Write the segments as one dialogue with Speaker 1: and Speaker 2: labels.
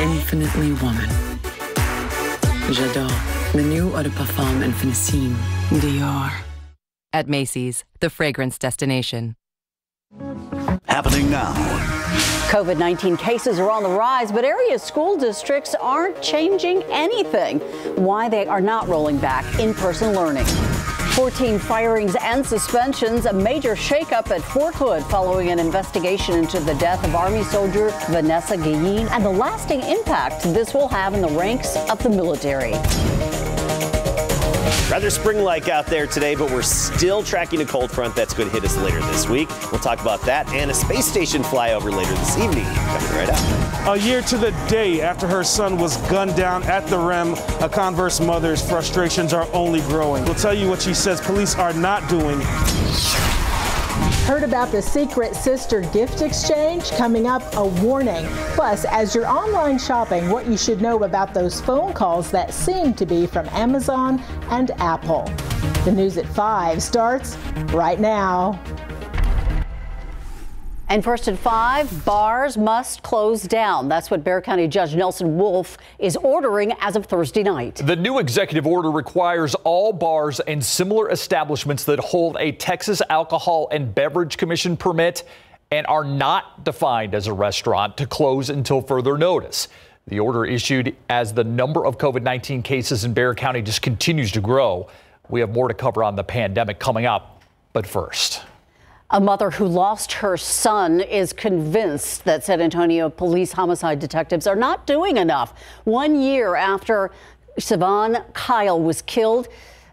Speaker 1: infinitely woman. J'adore. The new eau de parfum Infinissime. Dior.
Speaker 2: At Macy's, the fragrance destination.
Speaker 3: Happening now.
Speaker 4: COVID 19 cases are on the rise, but area school districts aren't changing anything. Why they are not rolling back in person learning. 14 firings and suspensions, a major shakeup at Fort Hood following an investigation into the death of Army soldier Vanessa Guillen and the lasting impact this will have in the ranks of the military.
Speaker 5: Rather spring like out there today, but we're still tracking a cold front that's going to hit us later this week. We'll talk about that and a space station flyover later this evening. Coming right up.
Speaker 6: A year to the day after her son was gunned down at the Rim, a Converse mother's frustrations are only growing. We'll tell you what she says police are not doing.
Speaker 7: Heard about the secret sister gift exchange? Coming up, a warning. Plus, as you're online shopping, what you should know about those phone calls that seem to be from Amazon and Apple. The news at 5 starts right now.
Speaker 4: And first at five, bars must close down. That's what Bexar County Judge Nelson Wolff is ordering as of Thursday night.
Speaker 8: The new executive order requires all bars and similar establishments that hold a Texas Alcohol and Beverage Commission permit and are not defined as a restaurant to close until further notice. The order issued as the number of COVID 19 cases in Bexar County just continues to grow. We have more to cover on the pandemic coming up. But first,
Speaker 4: A mother who lost her son is convinced that San Antonio police homicide detectives are not doing enough. One year after Savon Kyle was killed,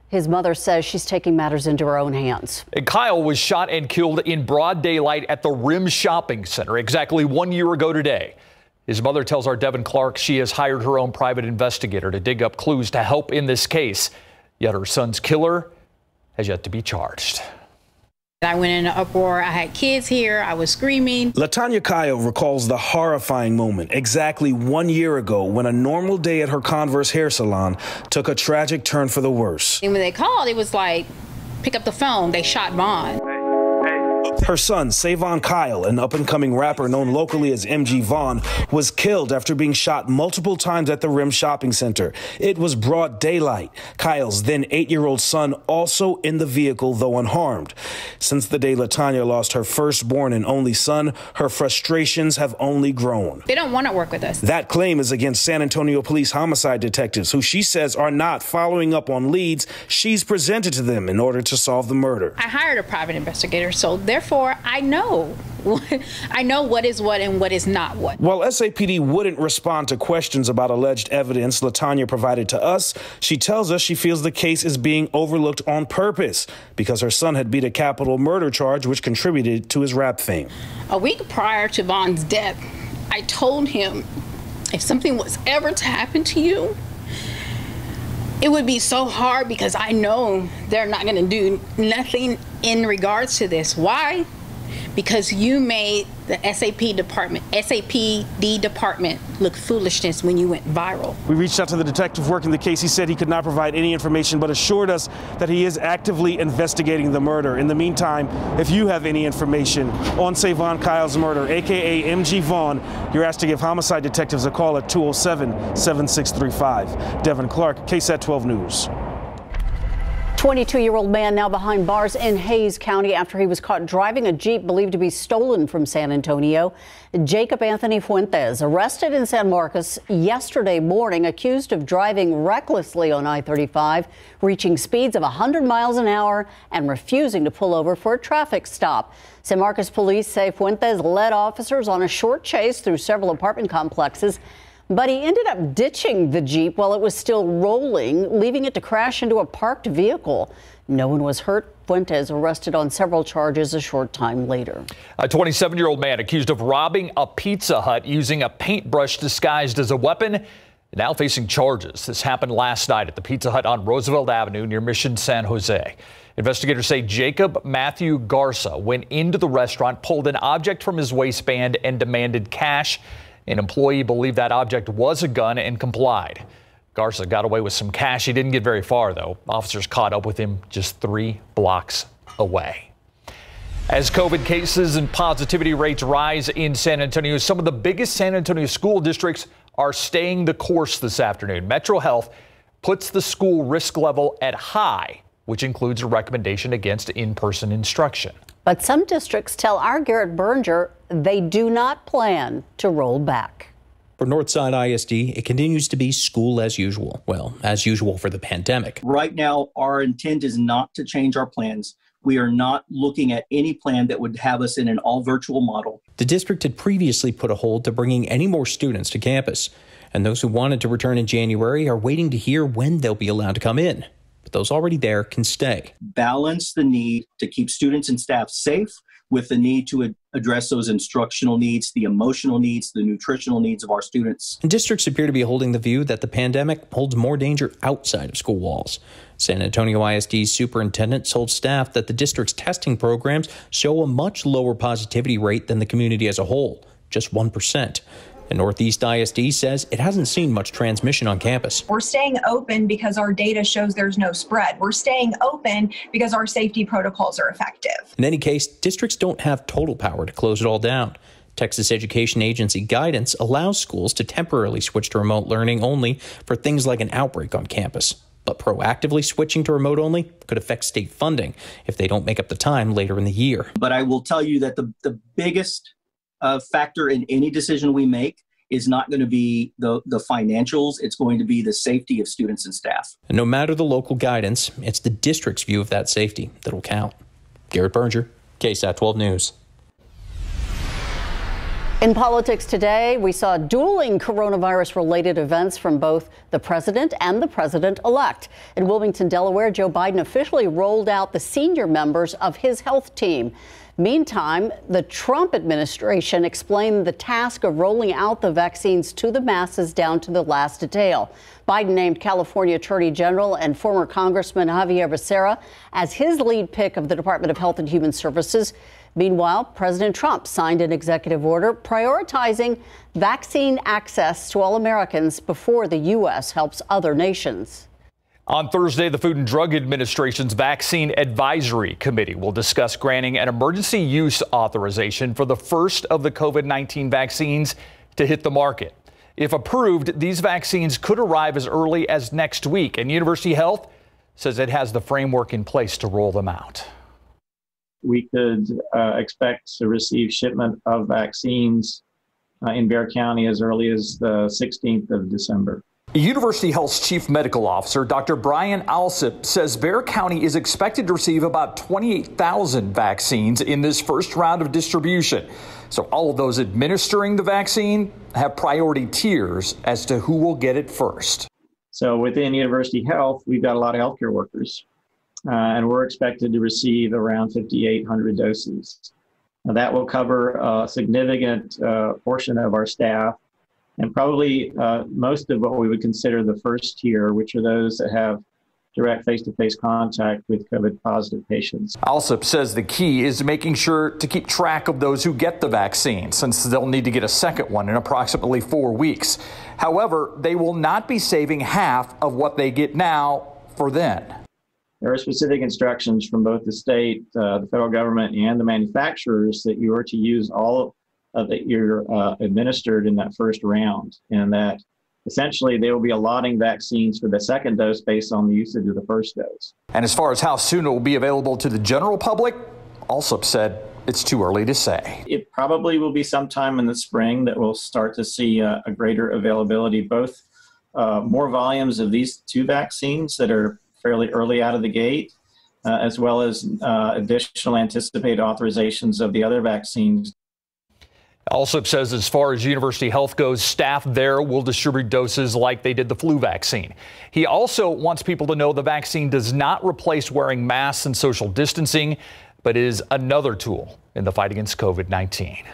Speaker 4: his mother says she's taking matters into her own hands.
Speaker 8: Kyle was shot and killed in broad daylight at the Rim Shopping Center exactly one year ago today. His mother tells our Devin Clark she has hired her own private investigator to dig up clues to help in this case. Yet her son's killer has yet to be charged.
Speaker 9: I went in an uproar. I had kids here. I was screaming.
Speaker 10: Latanya Kyle recalls the horrifying moment exactly one year ago when a normal day at her Converse hair salon took a tragic turn for the worse.
Speaker 9: And when they called, it was like, pick up the phone. They shot Vaughn.
Speaker 10: Her son, Savon Kyle, an up and coming rapper known locally as MG Vaughn, was killed after being shot multiple times at the Rim Shopping Center. It was broad daylight. Kyle's then eight year old son also in the vehicle, though unharmed. Since the day Latanya lost her firstborn and only son, her frustrations have only grown.
Speaker 9: They don't want to work with us.
Speaker 10: That claim is against San Antonio police homicide detectives, who she says are not following up on leads she's presented to them in order to solve the murder.
Speaker 9: I hired a private investigator, so therefore I know. I know what is what and what is not what.
Speaker 10: While SAPD wouldn't respond to questions about alleged evidence Latanya provided to us, she tells us she feels the case is being overlooked on purpose because her son had beat a capital murder charge which contributed to his rap fame.
Speaker 9: A week prior to Vaughn's death, I told him if something was ever to happen to you, it would be so hard because I know they're not going to do nothing in regards to this. Why? Because you made the SAP department, SAPD department, look foolishness when you went viral.
Speaker 6: We reached out to the detective working the case. He said he could not provide any information, but assured us that he is actively investigating the murder. In the meantime, if you have any information on Savon Kyle's murder, aka MG Vaughn, you're asked to give homicide detectives a call at 207 7635. Devin Clark, KSAT 12 News.
Speaker 4: 22 year old man now behind bars in Hays County after he was caught driving a Jeep believed to be stolen from San Antonio. Jacob Anthony Fuentes, arrested in San Marcos yesterday morning, accused of driving recklessly on I 35, reaching speeds of 100 miles an hour and refusing to pull over for a traffic stop. San Marcos police say Fuentes led officers on a short chase through several apartment complexes but he ended up ditching the Jeep while it was still rolling, leaving it to crash into a parked vehicle. No one was hurt. Fuentes arrested on several charges a short time later.
Speaker 8: A 27 year old man accused of robbing a Pizza Hut using a paintbrush disguised as a weapon. Now facing charges. This happened last night at the Pizza Hut on Roosevelt Avenue near Mission San Jose. Investigators say Jacob Matthew Garza went into the restaurant, pulled an object from his waistband, and demanded cash. An employee believed that object was a gun and complied. Garza got away with some cash. He didn't get very far, though. Officers caught up with him just three blocks away. As COVID cases and positivity rates rise in San Antonio, some of the biggest San Antonio school districts are staying the course this afternoon. Metro Health puts the school risk level at high, which includes a recommendation against in person instruction.
Speaker 4: But some districts tell our Garrett Brnger they do not plan to roll back.
Speaker 11: For Northside ISD, it continues to be school as usual. Well, as usual for the pandemic.
Speaker 12: Right now, our intent is not to change our plans. We are not looking at any plan that would have us in an all virtual model.
Speaker 11: The district had previously put a hold to bringing any more students to campus, and those who wanted to return in January are waiting to hear when they'll be allowed to come in. But those already there can stay.
Speaker 12: Balance the need to keep students and staff safe with the need to ad- address those instructional needs, the emotional needs, the nutritional needs of our students.
Speaker 11: And districts appear to be holding the view that the pandemic holds more danger outside of school walls. San Antonio ISD's superintendent told staff that the district's testing programs show a much lower positivity rate than the community as a whole, just 1%. And Northeast ISD says it hasn't seen much transmission on campus.
Speaker 13: We're staying open because our data shows there's no spread. We're staying open because our safety protocols are effective.
Speaker 11: In any case, districts don't have total power to close it all down. Texas Education Agency guidance allows schools to temporarily switch to remote learning only for things like an outbreak on campus. But proactively switching to remote only could affect state funding if they don't make up the time later in the year.
Speaker 12: But I will tell you that the, the biggest uh, factor in any decision we make is not going to be the, the financials, it's going to be the safety of students and staff.
Speaker 11: And no matter the local guidance, it's the district's view of that safety that'll count. Garrett Brnger, KSAT 12 News.
Speaker 4: In politics today, we saw dueling coronavirus related events from both the president and the president elect. In Wilmington, Delaware, Joe Biden officially rolled out the senior members of his health team. Meantime, the Trump administration explained the task of rolling out the vaccines to the masses down to the last detail. Biden named California Attorney General and former Congressman Xavier Becerra as his lead pick of the Department of Health and Human Services. Meanwhile, President Trump signed an executive order prioritizing vaccine access to all Americans before the U.S. helps other nations.
Speaker 8: On Thursday, the Food and Drug Administration's Vaccine Advisory Committee will discuss granting an emergency use authorization for the first of the COVID 19 vaccines to hit the market. If approved, these vaccines could arrive as early as next week, and University Health says it has the framework in place to roll them out
Speaker 14: we could uh, expect to receive shipment of vaccines uh, in Bexar County as early as the 16th of December.
Speaker 8: University Health's chief medical officer, Dr. Bryan Alsip, says Bexar County is expected to receive about 28,000 vaccines in this first round of distribution. So all of those administering the vaccine have priority tiers as to who will get it first.
Speaker 14: So within University Health, we've got a lot of healthcare workers uh, and we're expected to receive around 5,800 doses. Now, that will cover a significant uh, portion of our staff and probably uh, most of what we would consider the first tier, which are those that have direct face-to-face contact with COVID positive patients.
Speaker 8: Alsip says the key is making sure to keep track of those who get the vaccine since they'll need to get a second one in approximately four weeks. However, they will not be saving half of what they get now for then
Speaker 14: there are specific instructions from both the state, uh, the federal government, and the manufacturers that you are to use all of that you're uh, administered in that first round, and that essentially they will be allotting vaccines for the second dose based on the usage of the first dose.
Speaker 8: And as far as how soon it will be available to the general public, Alsip said it's too early to say.
Speaker 14: It probably will be sometime in the spring that we'll start to see uh, a greater availability, both uh, more volumes of these two vaccines that are fairly early out of the gate, uh, as well as uh, additional anticipated authorizations of the other vaccines.
Speaker 8: Alsip says as far as University Health goes, staff there will distribute doses like they did the flu vaccine. He also wants people to know the vaccine does not replace wearing masks and social distancing, but is another tool in the fight against COVID 19.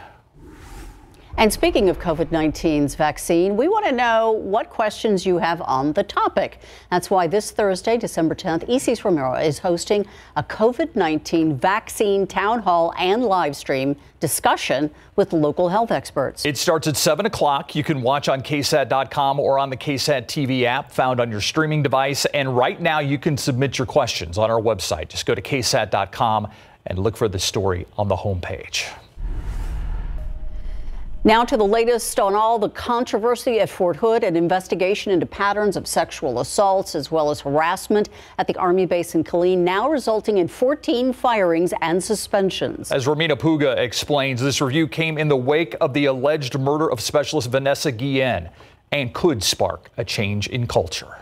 Speaker 4: And speaking of COVID 19's vaccine, we want to know what questions you have on the topic. That's why this Thursday, December 10th, Isis Romero is hosting a COVID 19 vaccine town hall and live stream discussion with local health experts.
Speaker 8: It starts at 7 o'clock. You can watch on KSAT.com or on the KSAT TV app found on your streaming device. And right now, you can submit your questions on our website. Just go to KSAT.com and look for the story on the homepage.
Speaker 4: Now to the latest on all the controversy at Fort Hood, an investigation into patterns of sexual assaults as well as harassment at the Army base in Killeen, now resulting in 14 firings and suspensions.
Speaker 8: As Romina Puga explains, this review came in the wake of the alleged murder of Specialist Vanessa Guillen and could spark a change in culture.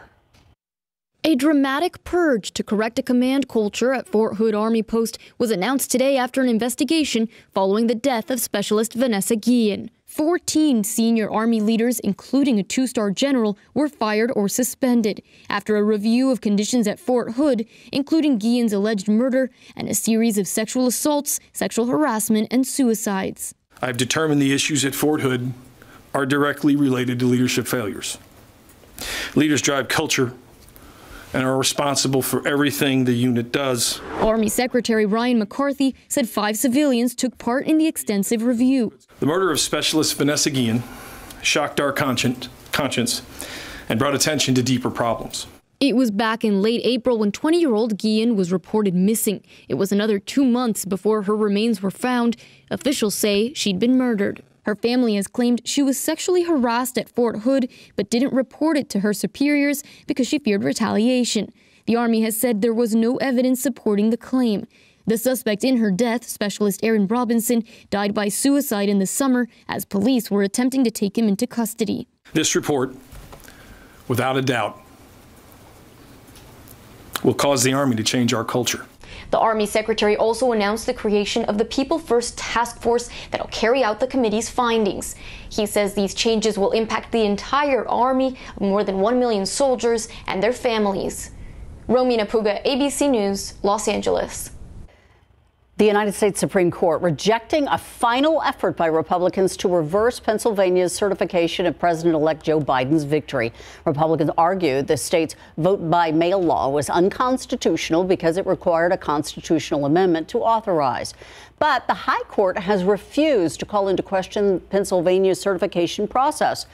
Speaker 15: A dramatic purge to correct a command culture at Fort Hood Army Post was announced today after an investigation following the death of Specialist Vanessa Guillen. 14 senior Army leaders, including a two star general, were fired or suspended after a review of conditions at Fort Hood, including Guillen's alleged murder and a series of sexual assaults, sexual harassment, and suicides.
Speaker 16: I've determined the issues at Fort Hood are directly related to leadership failures. Leaders drive culture and are responsible for everything the unit does.
Speaker 15: Army Secretary Ryan McCarthy said five civilians took part in the extensive review.
Speaker 16: The murder of Specialist Vanessa Guillen shocked our conscience, conscience and brought attention to deeper problems.
Speaker 15: It was back in late April when 20 year old Guillen was reported missing. It was another two months before her remains were found. Officials say she'd been murdered. Her family has claimed she was sexually harassed at Fort Hood, but didn't report it to her superiors because she feared retaliation. The Army has said there was no evidence supporting the claim. The suspect in her death, Specialist Aaron Robinson, died by suicide in the summer as police were attempting to take him into custody.
Speaker 16: This report, without a doubt, will cause the Army to change our culture.
Speaker 15: The Army Secretary also announced the creation of the People First Task Force that will carry out the committee's findings. He says these changes will impact the entire Army of more than 1 million soldiers and their families. Romina Puga, ABC News, Los Angeles.
Speaker 4: The United States Supreme Court rejecting a final effort by Republicans to reverse Pennsylvania's certification of President elect Joe Biden's victory. Republicans argued the state's vote by mail law was unconstitutional because it required a constitutional amendment to authorize. But the High Court has refused to call into question Pennsylvania's certification process.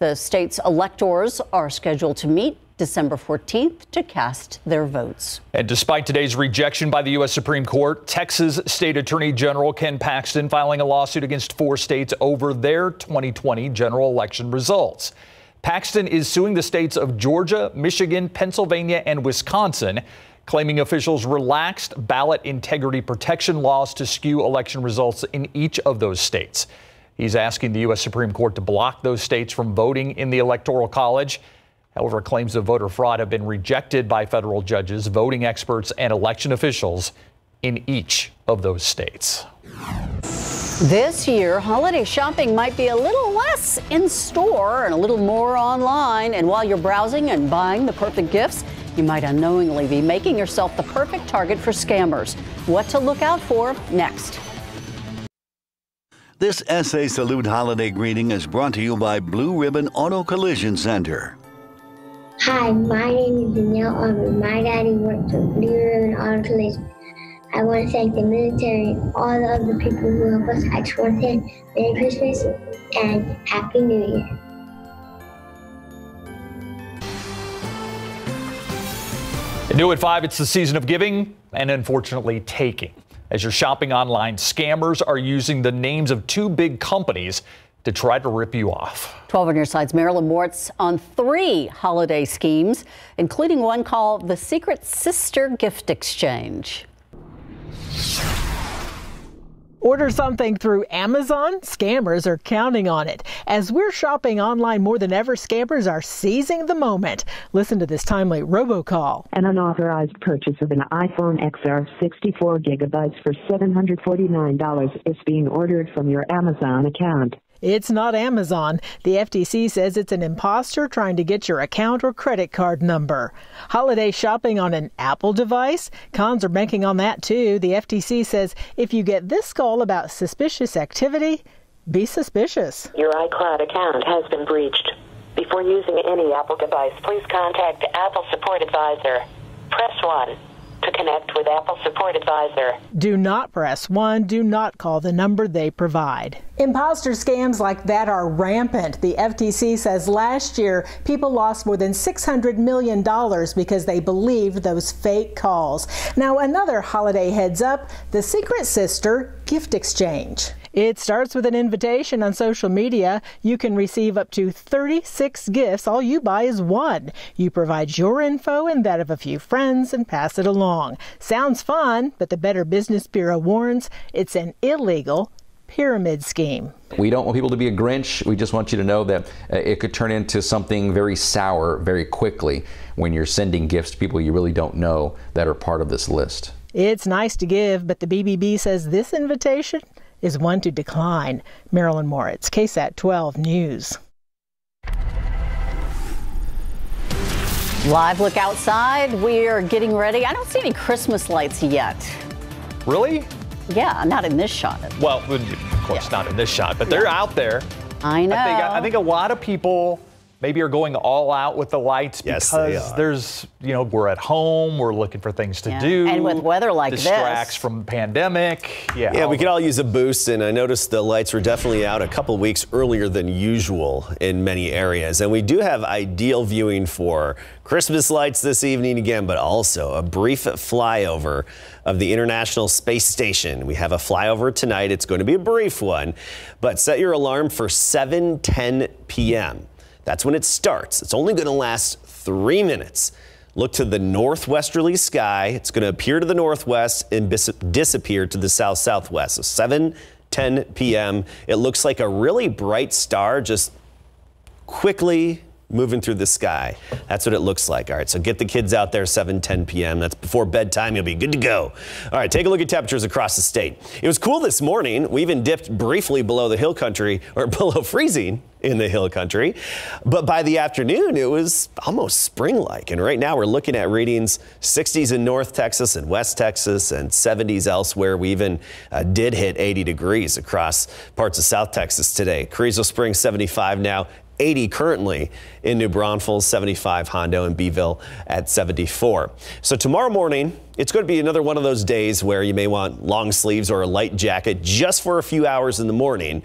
Speaker 4: The state's electors are scheduled to meet December 14th to cast their votes.
Speaker 8: And despite today's rejection by the U.S. Supreme Court, Texas State Attorney General Ken Paxton filing a lawsuit against four states over their 2020 general election results. Paxton is suing the states of Georgia, Michigan, Pennsylvania, and Wisconsin, claiming officials relaxed ballot integrity protection laws to skew election results in each of those states. He's asking the U.S. Supreme Court to block those states from voting in the Electoral College. However, claims of voter fraud have been rejected by federal judges, voting experts, and election officials in each of those states.
Speaker 4: This year, holiday shopping might be a little less in store and a little more online. And while you're browsing and buying the perfect gifts, you might unknowingly be making yourself the perfect target for scammers. What to look out for next.
Speaker 3: KSAT Salute holiday greeting is brought to you by Blue Ribbon Auto Collision Center.
Speaker 17: Hi, my name is Danielle Armour. My daddy works for Blue Ribbon Auto Collision. I want to thank the military and all the other people who help us. I just want to say Merry Christmas and Happy New Year.
Speaker 8: New at 5, it's the season of giving and unfortunately taking. As you're shopping online, scammers are using the names of two big companies to try to rip you off.
Speaker 4: 12 on your sides, Marilyn Moritz on three holiday schemes, including one called the Secret Sister Gift Exchange.
Speaker 7: Order something through Amazon? Scammers are counting on it. As we're shopping online more than ever, scammers are seizing the moment. Listen to this timely robocall.
Speaker 18: An unauthorized purchase of an iPhone XR 64 gigabytes for $749 is being ordered from your Amazon account.
Speaker 7: It's not Amazon. The FTC says it's an imposter trying to get your account or credit card number. Holiday shopping on an Apple device? Cons are banking on that too. The FTC says if you get this call about suspicious activity, be suspicious.
Speaker 19: Your iCloud account has been breached. Before using any Apple device, please contact Apple Support Advisor. Press 1 to connect with Apple Support Advisor.
Speaker 7: Do not press 1. Do not call the number they provide. Imposter scams like that are rampant. The FTC says last year people lost more than $600 million because they believed those fake calls. Now, another holiday heads up the Secret Sister gift exchange. It starts with an invitation on social media. You can receive up to 36 gifts. All you buy is one. You provide your info and that of a few friends and pass it along. Sounds fun, but the Better Business Bureau warns it's an illegal pyramid scheme.
Speaker 20: We don't want people to be a Grinch. We just want you to know that uh, it could turn into something very sour very quickly when you're sending gifts to people you really don't know that are part of this list.
Speaker 7: It's nice to give, but the BBB says this invitation is one to decline. Marilyn Moritz, KSAT 12 News.
Speaker 4: Live look outside. We are getting ready. I don't see any Christmas lights yet.
Speaker 8: Really?
Speaker 4: Yeah, not in this shot.
Speaker 8: Well, of course, yeah. not in this shot, but they're yeah. out there.
Speaker 4: I know.
Speaker 8: I think, I think a lot of people maybe are going all out with the lights
Speaker 5: yes,
Speaker 8: because there's, you know, we're at home, we're looking for things to
Speaker 4: yeah.
Speaker 8: do.
Speaker 4: And with weather like
Speaker 8: distracts
Speaker 4: this.
Speaker 8: Distracts from pandemic. Yeah.
Speaker 5: Yeah, we could all use a boost. And I noticed the lights were definitely out a couple weeks earlier than usual in many areas. And we do have ideal viewing for Christmas lights this evening again, but also a brief flyover of the International Space Station. We have a flyover tonight. It's going to be a brief one, but set your alarm for 7:10 p.m. That's when it starts. It's only going to last three minutes. Look to the northwesterly sky. It's going to appear to the northwest and dis- disappear to the south southwest. So 7 10 p.m. It looks like a really bright star just quickly moving through the sky. That's what it looks like. All right, so get the kids out there 7 10 p.m. That's before bedtime. You'll be good to go. All right, take a look at temperatures across the state. It was cool this morning. We even dipped briefly below the hill country or below freezing in the hill country. But by the afternoon, it was almost spring like. And right now, we're looking at readings 60s in North Texas and West Texas and 70s elsewhere. We even uh, did hit 80 degrees across parts of South Texas today. Carrizo Springs 75 now. 80 currently in New Braunfels, 75 Hondo and Beeville at 74. So tomorrow morning, it's going to be another one of those days where you may want long sleeves or a light jacket just for a few hours in the morning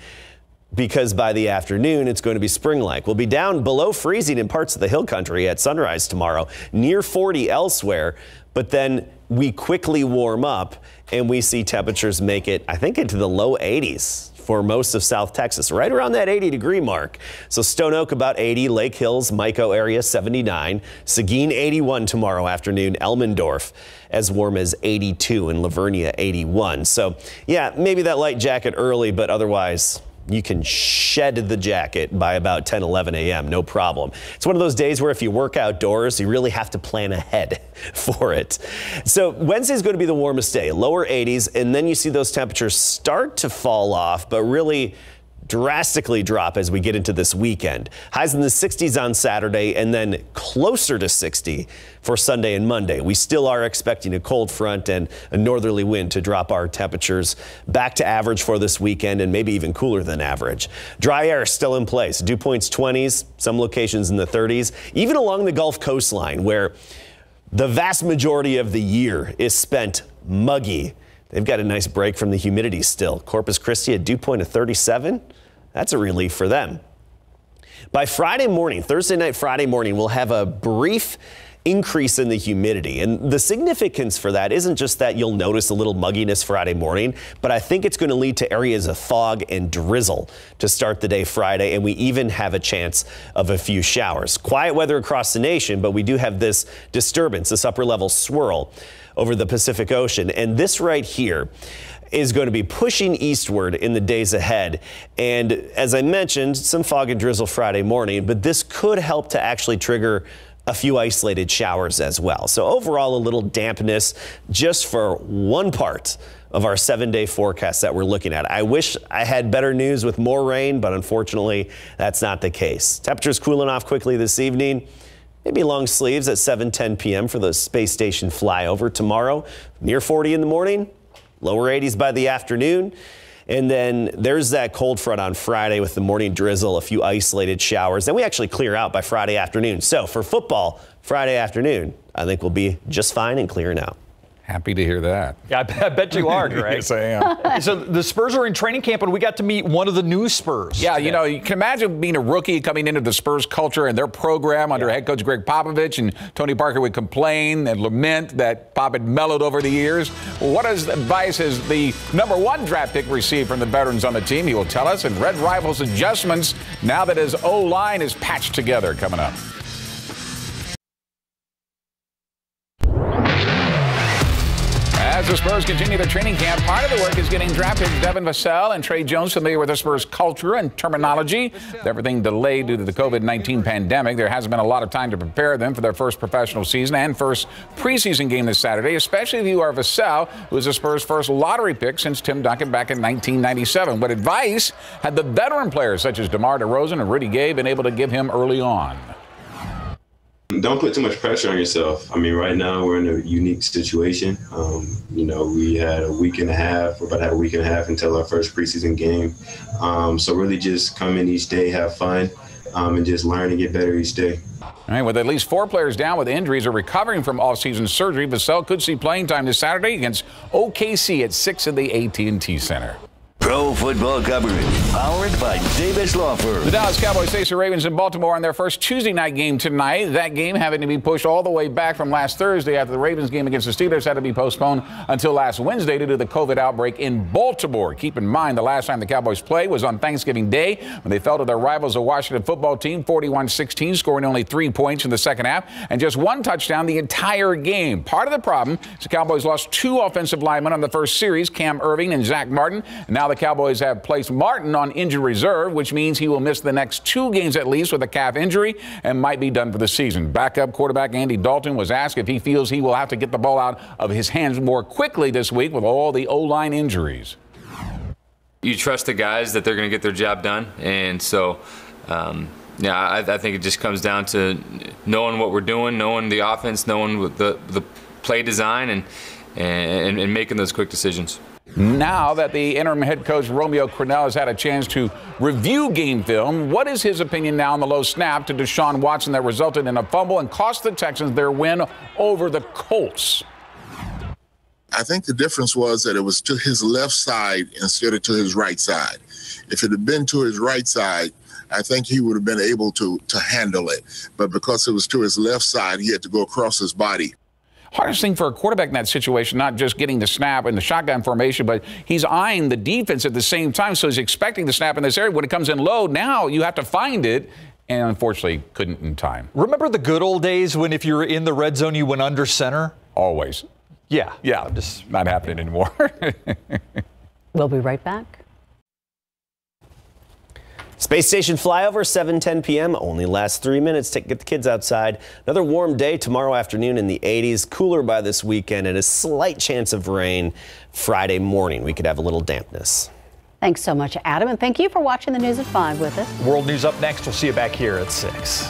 Speaker 5: because by the afternoon it's going to be spring like. We'll be down below freezing in parts of the hill country at sunrise tomorrow, near 40 elsewhere, but then we quickly warm up and we see temperatures make it, I think, into the low 80s for most of South Texas, right around that 80 degree mark. So Stone Oak about 80, Lake Hills, Mico area 79, Seguin 81 tomorrow afternoon, Elmendorf as warm as 82 and La Vernia 81. So yeah, maybe that light jacket early, but otherwise you can shed the jacket by about 10, 11 a.m. No problem. It's one of those days where if you work outdoors, you really have to plan ahead for it. So Wednesday is going to be the warmest day, lower 80s, and then you see those temperatures start to fall off, but really drastically drop as we get into this weekend. Highs in the 60s on Saturday and then closer to 60 for Sunday and Monday. We still are expecting a cold front and a northerly wind to drop our temperatures back to average for this weekend and maybe even cooler than average. Dry air is still in place. Dew points 20s, some locations in the 30s, even along the Gulf coastline where the vast majority of the year is spent muggy. They've got a nice break from the humidity still. Corpus Christi, a dew point of 37. That's a relief for them. By Friday morning, Thursday night, Friday morning, we'll have a brief increase in the humidity. And the significance for that isn't just that you'll notice a little mugginess Friday morning, but I think it's going to lead to areas of fog and drizzle to start the day Friday. And we even have a chance of a few showers. Quiet weather across the nation, but we do have this disturbance, this upper level swirl over the Pacific Ocean. And this right here, is going to be pushing eastward in the days ahead. And as I mentioned, some fog and drizzle Friday morning, but this could help to actually trigger a few isolated showers as well. So overall, a little dampness just for one part of our seven day forecast that we're looking at. I wish I had better news with more rain, but unfortunately, that's not the case. Temperatures cooling off quickly this evening. Maybe long sleeves at 7:10 p.m. for the space station flyover tomorrow. Near 40 in the morning, lower 80s by the afternoon. And then there's that cold front on Friday with the morning drizzle, a few isolated showers. Then we actually clear out by Friday afternoon. So for football, Friday afternoon, I think we'll be just fine and clearing out.
Speaker 21: Happy to hear that.
Speaker 8: Yeah, I bet you are, Greg.
Speaker 21: yes, I am.
Speaker 8: so the Spurs are in training camp, and we got to meet one of the new Spurs.
Speaker 21: Yeah, today. you know, you can imagine being a rookie coming into the Spurs culture and their program under yeah. head coach Gregg Popovich, and Tony Parker would complain and lament that Pop had mellowed over the years. What advice has the number one draft pick received from the veterans on the team? He will tell us. And Red Rivals adjustments now that his O line is patched together coming up. As the Spurs continue their training camp, part of the work is getting draft picks Devin Vassell and Tre Jones familiar with the Spurs culture and terminology. With everything delayed due to the COVID 19 pandemic, there hasn't been a lot of time to prepare them for their first professional season and first preseason game this Saturday, especially if you are Vassell, who is the Spurs' first lottery pick since Tim Duncan back in 1997. What advice had the veteran players such as DeMar DeRozan and Rudy Gay been able to give him early on?
Speaker 22: Don't put too much pressure on yourself. I mean, right now we're in a unique situation. Um, you know, we had a week and a half. About a week and a half until our first preseason game. Um, so really, just come in each day, have fun, um, and just learn and get better each day.
Speaker 21: All right, with at least four players down with injuries or recovering from offseason surgery, Vassell could see playing time this Saturday against OKC at six at the AT&T Center.
Speaker 3: Pro football coverage powered by Davis Law Firm.
Speaker 21: The Dallas Cowboys face the Ravens in Baltimore on their first Tuesday night game tonight. That game having to be pushed all the way back from last Thursday after the Ravens game against the Steelers had to be postponed until last Wednesday due to the COVID outbreak in Baltimore. Keep in mind the last time the Cowboys played was on Thanksgiving Day when they fell to their rivals, the Washington football team, 41-16, scoring only three points in the second half and just one touchdown the entire game. Part of the problem is the Cowboys lost two offensive linemen on the first series, Cam Erving and Zack Martin. And now the Cowboys have placed Martin on injured reserve, which means he will miss the next two games at least with a calf injury and might be done for the season. Backup quarterback Andy Dalton was asked if he feels he will have to get the ball out of his hands more quickly this week with all the O line injuries.
Speaker 23: You trust the guys that they're going to get their job done, and so. Um, yeah, I, I, think it just comes down to knowing what we're doing, knowing the offense, knowing the the play design, and and, and making those quick decisions.
Speaker 21: Now that the interim head coach Romeo Crennel has had a chance to review game film, what is his opinion now on the low snap to Deshaun Watson that resulted in a fumble and cost the Texans their win over the Colts?
Speaker 24: I think the difference was that it was to his left side instead of to his right side. If it had been to his right side, I think he would have been able to to handle it. But because it was to his left side, he had to go across his body
Speaker 21: hardest thing for a quarterback in that situation, not just getting the snap and the shotgun formation, but he's eyeing the defense at the same time. So he's expecting the snap in this area. When it comes in low, now you have to find it. And unfortunately, couldn't in time.
Speaker 8: Remember the good old days when if you were in the red zone, you went under center?
Speaker 21: Always.
Speaker 8: Yeah.
Speaker 21: Yeah. I'm Just not happening anymore.
Speaker 4: we'll be right back.
Speaker 5: Space Station flyover, 7:10 p.m. Only lasts three minutes. Take get the kids outside. Another warm day tomorrow afternoon in the 80s. Cooler by this weekend, and a slight chance of rain Friday morning. We could have a little dampness.
Speaker 4: Thanks so much, Adam, and thank you for watching the news at five with us.
Speaker 8: World News up next. We'll see you back here at six.